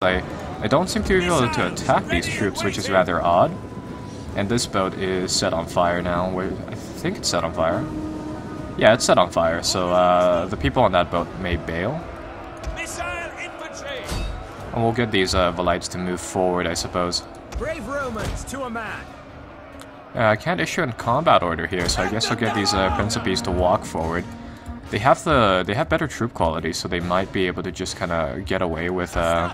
I, I don't seem to be able to attack these troops, which is rather odd. And this boat is set on fire now. I think it's set on fire. Yeah, it's set on fire, so uh, the people on that boat may bail. And we'll get these uh, Velites to move forward, I suppose. Brave Romans to a man. Uh, I can't issue a combat order here, so I guess I'll get these uh, Principes to walk forward. They have the they have better troop quality, so they might be able to just kind of get away with uh,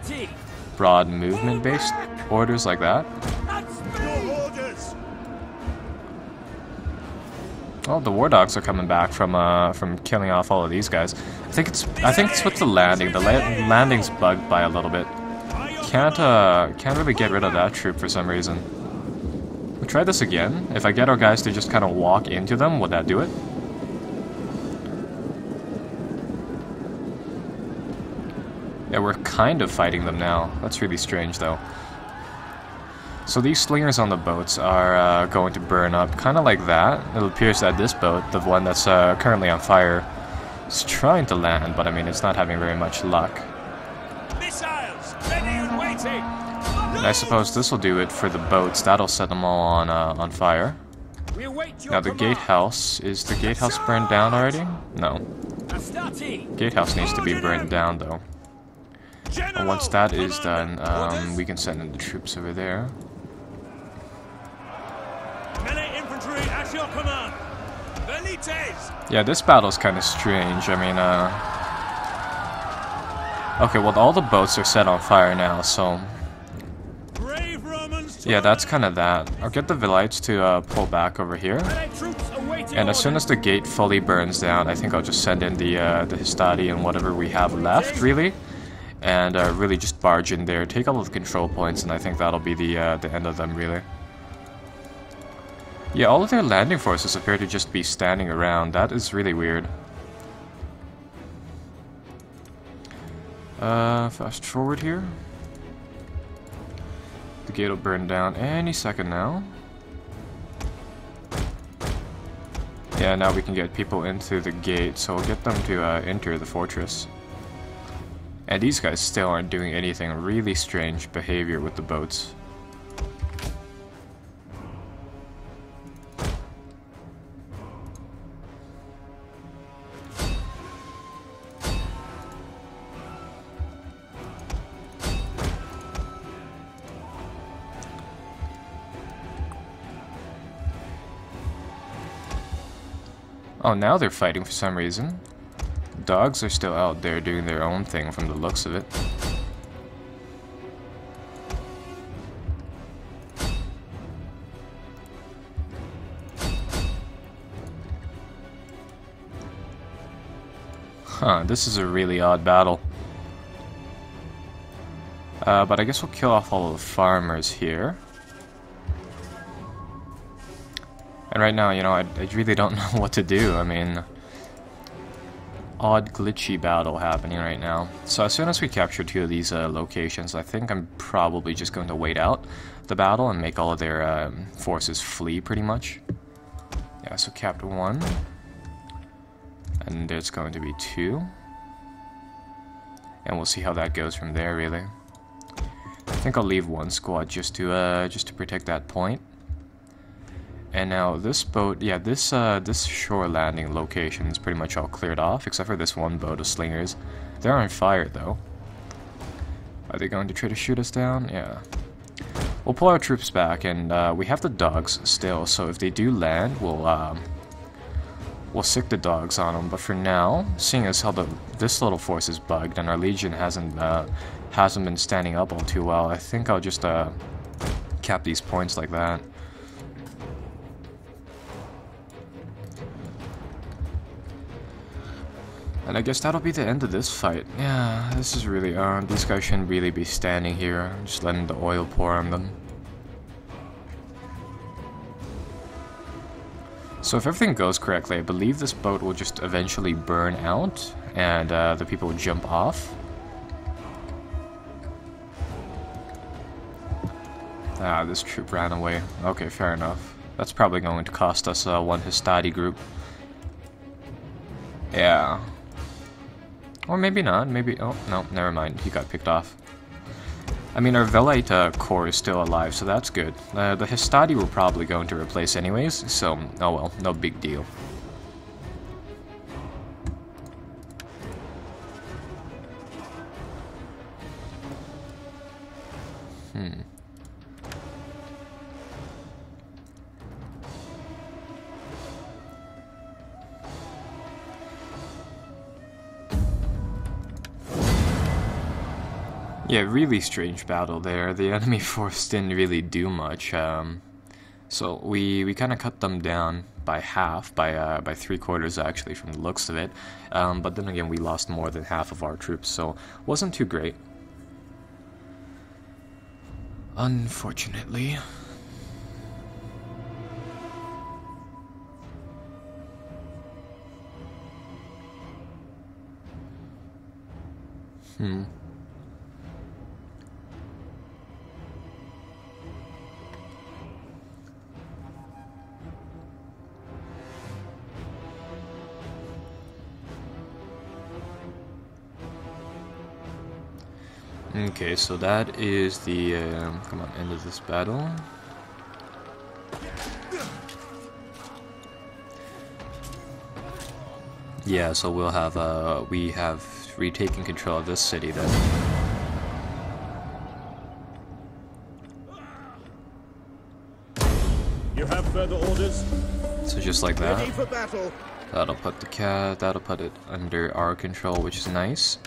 broad movement-based orders like that. Well, the war dogs are coming back from uh, from killing off all of these guys. I think it's I think it's with the landing. The la landing's bugged by a little bit. Can't uh can't really get rid of that troop for some reason. We'll try this again. If I get our guys to just kind of walk into them, would that do it? Yeah, we're kind of fighting them now. That's really strange, though. So these slingers on the boats are uh, going to burn up, kind of like that. It appears that this boat, the one that's uh, currently on fire, is trying to land, but I mean, it's not having very much luck. Missiles, ready and waiting. And I suppose this will do it for the boats. That'll set them all on uh, on fire. We await your Now the gatehouse is the gatehouse burned down already? No, gatehouse needs to be burned down though. And once that is done, um, we can send in the troops over there. Melee infantry at your command. Velites. Yeah, this battle's kind of strange. I mean, uh... Okay, well, all the boats are set on fire now, so... Brave Romans to Yeah, that's kind of that. I'll get the Velites to uh, pull back over here. Melee troops awaiting And as soon as the gate fully burns down, I think I'll just send in the uh, the Hastati and whatever we have left, really. And uh, really just barge in there, take all of the control points, and I think that'll be the, uh, the end of them, really. Yeah, all of their landing forces appear to just be standing around. That is really weird. Uh, fast forward here. The gate will burn down any second now. Yeah, now we can get people into the gate, so we'll get them to uh, enter the fortress. And these guys still aren't doing anything really strange behavior with the boats. Oh, now they're fighting for some reason. Dogs are still out there doing their own thing from the looks of it. Huh, this is a really odd battle. Uh, but I guess we'll kill off all of the farmers here. And right now, you know, I, I really don't know what to do. I mean, odd glitchy battle happening right now. So as soon as we capture two of these uh, locations, I think I'm probably just going to wait out the battle and make all of their um, forces flee pretty much. Yeah, so capped one. And there's going to be two. And we'll see how that goes from there, really. I think I'll leave one squad just to uh, just to protect that point. And now this boat, yeah, this uh, this shore landing location is pretty much all cleared off, except for this one boat of slingers. They're on fire though. Are they going to try to shoot us down? Yeah. We'll pull our troops back, and uh, we have the dogs still. So if they do land, we'll um, we'll sick the dogs on them. But for now, seeing as how the this little force is bugged and our legion hasn't uh, hasn't been standing up all too well, I think I'll just uh, cap these points like that. And I guess that'll be the end of this fight. Yeah, this is really odd. These guys shouldn't really be standing here, just letting the oil pour on them. So if everything goes correctly, I believe this boat will just eventually burn out, and uh, the people will jump off. Ah, this troop ran away. Okay, fair enough. That's probably going to cost us uh, one Hastati group. Yeah. Or maybe not. Maybe. Oh, no, never mind. He got picked off. I mean, our Velite core is still alive, so that's good. Uh, the Hastati we're probably going to replace anyways, so oh well, no big deal. Yeah, really strange battle there. The enemy force didn't really do much. Um, so we, we kind of cut them down by half, by uh, by three quarters actually, from the looks of it. Um, but then again, we lost more than half of our troops, so wasn't too great. Unfortunately. Hmm. Okay, so that is the um, come on end of this battle. Yeah, so we'll have uh, we have retaken control of this city then. You have further orders? So just like that. Ready for battle. That'll put the cat. That'll put it under our control, which is nice.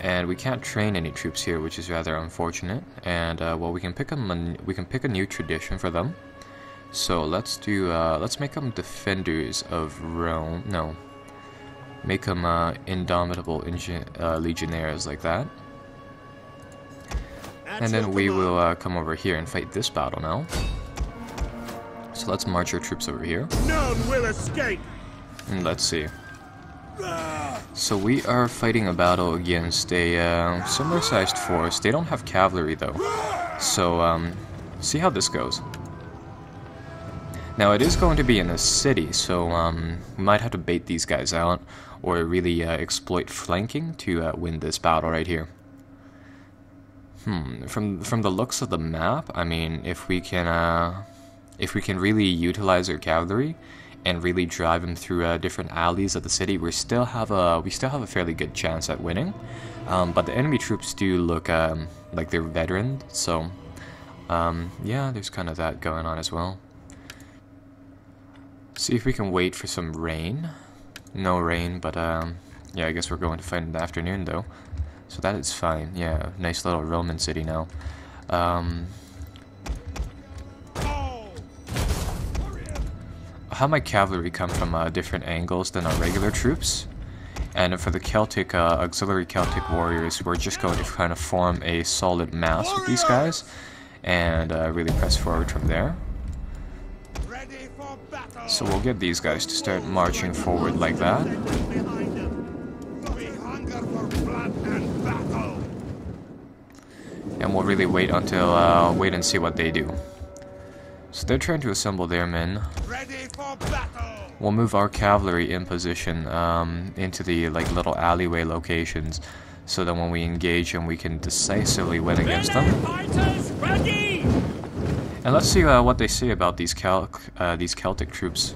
And we can't train any troops here, which is rather unfortunate. And uh, well, we can pick a we can pick a new tradition for them. So let's do uh, let's make them defenders of Rome. No, make them uh, indomitable uh, legionnaires like that. And then we will uh, come over here and fight this battle now. So let's march our troops over here. None will escape. And let's see. So we are fighting a battle against a uh, similar sized force. They don't have cavalry though. So um, see how this goes. Now it is going to be in a city, so um, we might have to bait these guys out or really uh, exploit flanking to uh, win this battle right here. Hmm, from from the looks of the map, I mean, if we can uh, if we can really utilize our cavalry, and really drive them through uh, different alleys of the city, we still have a we still have a fairly good chance at winning. Um, but the enemy troops do look um, like they're veteran, so um, yeah, there's kind of that going on as well. See if we can wait for some rain. No rain, but um, yeah, I guess we're going to fight in the afternoon though, so that is fine. Yeah, nice little Roman city now. How my cavalry come from uh, different angles than our regular troops. And for the Celtic, uh, auxiliary Celtic warriors, we're just going to kind of form a solid mass with these guys and uh, really press forward from there. So we'll get these guys to start marching forward like that. And we'll really wait until, uh, wait and see what they do. So they're trying to assemble their men. We'll move our cavalry in position um, into the like little alleyway locations, so that when we engage them, we can decisively win against them. And let's see uh, what they say about these Cal uh, these Celtic troops.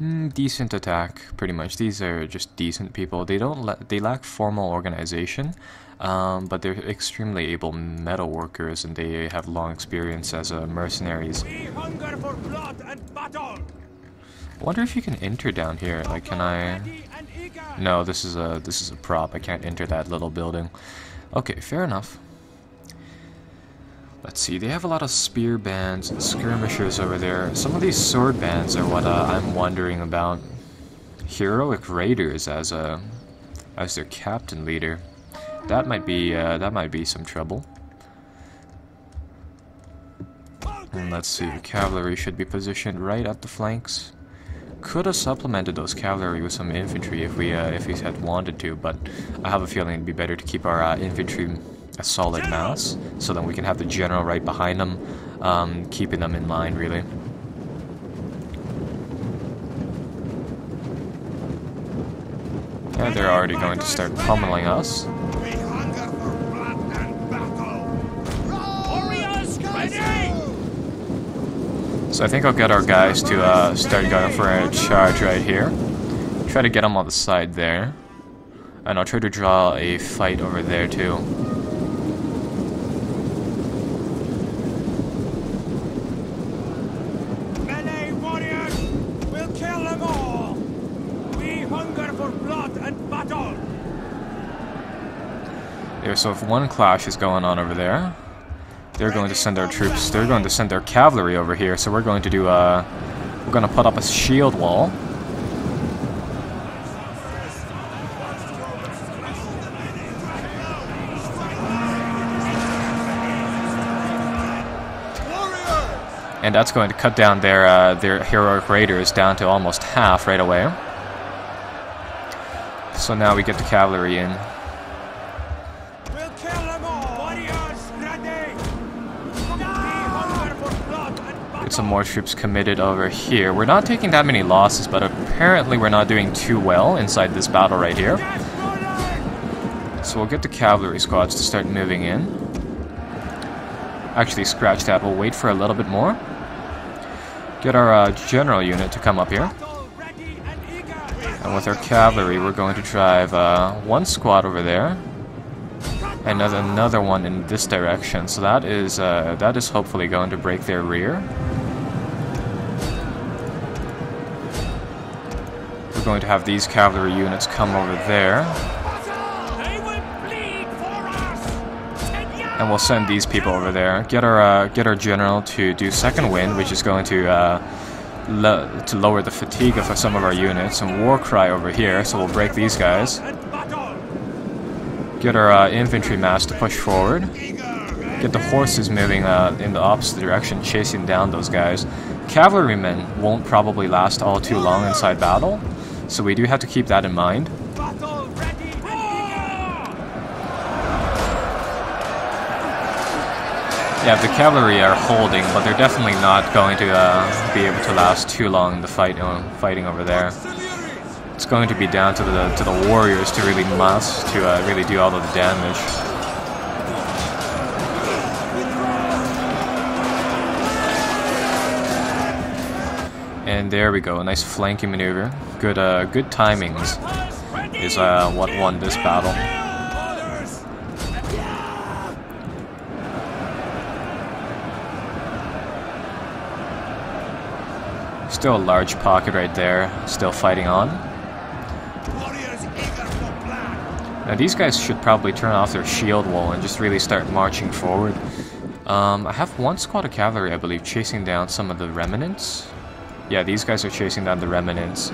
Mm, decent attack, pretty much. These are just decent people. They don't la they lack formal organization, um, but they're extremely able metal workers, and they have long experience as uh, mercenaries. I wonder if you can enter down here. Like, can I? No, this is a this is a prop. I can't enter that little building. Okay, fair enough. Let's see, they have a lot of spear bands and skirmishers over there. Some of these sword bands are what uh, I'm wondering about. Heroic Raiders as a as their captain leader. That might be uh, that might be some trouble. And let's see, the cavalry should be positioned right at the flanks. Could have supplemented those cavalry with some infantry if we uh, if we had wanted to, but I have a feeling it'd be better to keep our uh, infantry a solid mass, so then we can have the general right behind them, um, keeping them in line, really. And they're already going to start pummeling us. So I think I'll get our guys to uh, start going for a charge right here. Try to get them on the side there. And I'll try to draw a fight over there too. Melee warriors, we'll kill them all! We hunger for blood and battle! Yeah, so if one clash is going on over there, they're going to send their troops, they're going to send their cavalry over here, so we're going to do uh we're going to put up a shield wall. And that's going to cut down their uh, their heroic raiders down to almost half right away. So now we get the cavalry in. Some more troops committed over here. We're not taking that many losses, but apparently we're not doing too well inside this battle right here. So we'll get the cavalry squads to start moving in. Actually, scratch that. We'll wait for a little bit more. Get our uh, general unit to come up here. And with our cavalry, we're going to drive uh, one squad over there. And another, another one in this direction. So that is uh, that is hopefully going to break their rear. Going to have these cavalry units come over there. And we'll send these people over there. Get our uh, get our general to do second wind, which is going to uh, lo- to lower the fatigue of some of our units, and war cry over here. So we'll break these guys. Get our uh, infantry mass to push forward. Get the horses moving uh, in the opposite direction, chasing down those guys. Cavalrymen won't probably last all too long inside battle, so we do have to keep that in mind. Yeah, the cavalry are holding, but they're definitely not going to uh, be able to last too long in the fight uh, fighting over there. It's going to be down to the to the warriors to really mass to uh, really do all of the damage. And there we go, a nice flanking maneuver. Good uh, good timings is uh, what won this battle. Still a large pocket right there, still fighting on. Now these guys should probably turn off their shield wall and just really start marching forward. Um, I have one squad of cavalry, I believe, chasing down some of the remnants. Yeah, these guys are chasing down the remnants.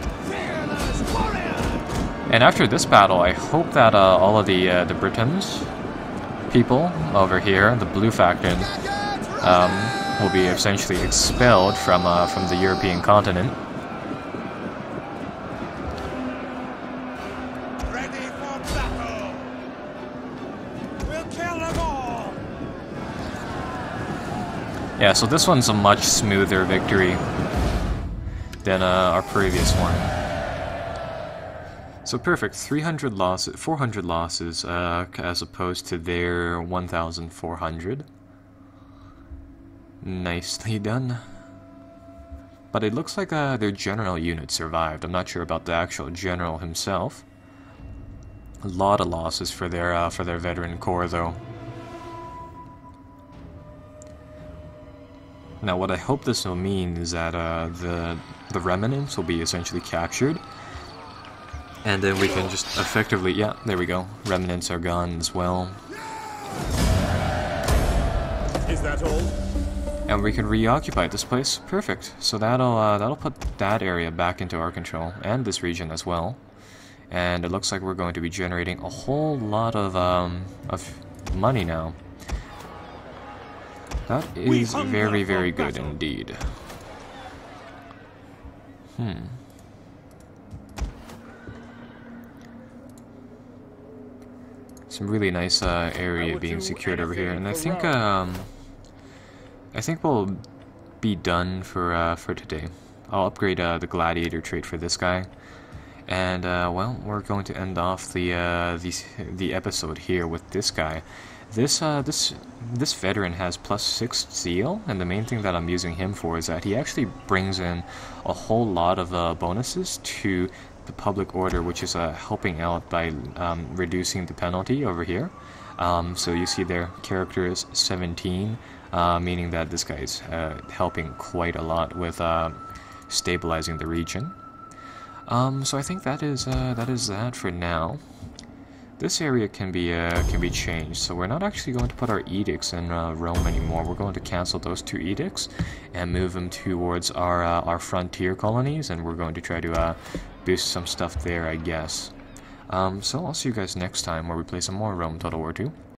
And after this battle, I hope that uh, all of the uh, the Britons people over here, the Blue Faction, um, will be essentially expelled from uh, from the European continent. Ready for battle. We'll kill them all! Yeah, so this one's a much smoother victory than uh, our previous one. So perfect, 300 losses, 400 losses, uh, as opposed to their 1,400. Nicely done. But it looks like uh, their general unit survived. I'm not sure about the actual general himself. A lot of losses for their uh, for their veteran corps, though. Now, what I hope this will mean is that uh, the the remnants will be essentially captured, and then we can just effectively, yeah, there we go. Remnants are gone as well, Is that all? and we can reoccupy this place. Perfect. So that'll uh, that'll put that area back into our control and this region as well. And it looks like we're going to be generating a whole lot of um, of money now. That is very, very good indeed. Hmm. Some really nice uh, area being secured over here, and I think um, I think we'll be done for uh, for today. I'll upgrade uh, the gladiator trait for this guy, And uh, well, we're going to end off the uh, the the episode here with this guy. This uh, this this veteran has plus six zeal, and the main thing that I'm using him for is that he actually brings in a whole lot of uh, bonuses to the public order, which is uh, helping out by um, reducing the penalty over here. Um, so you see their character is 17, uh, meaning that this guy is uh, helping quite a lot with uh, stabilizing the region. Um, so I think that is uh, that is that for now. This area can be uh, can be changed, so we're not actually going to put our edicts in uh, Rome anymore. We're going to cancel those two edicts and move them towards our uh, our frontier colonies, and we're going to try to uh, boost some stuff there, I guess. Um, so I'll see you guys next time where we play some more Rome Total War 2.